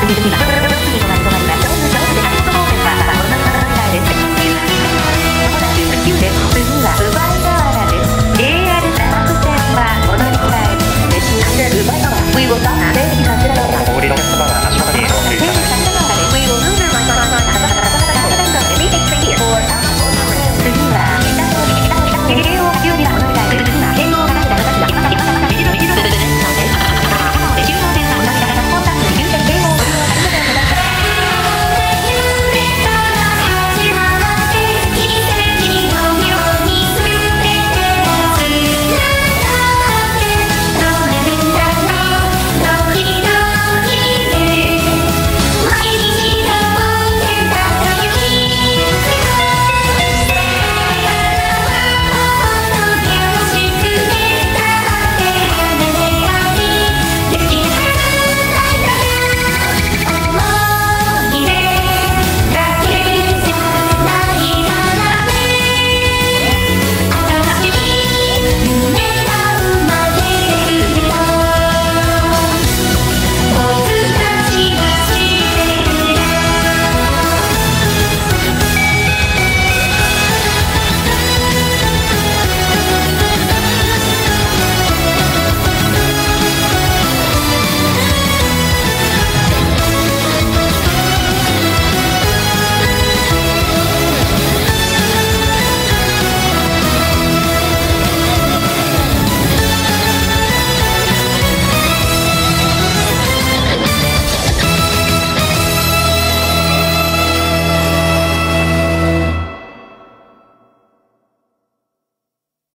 跟进跟进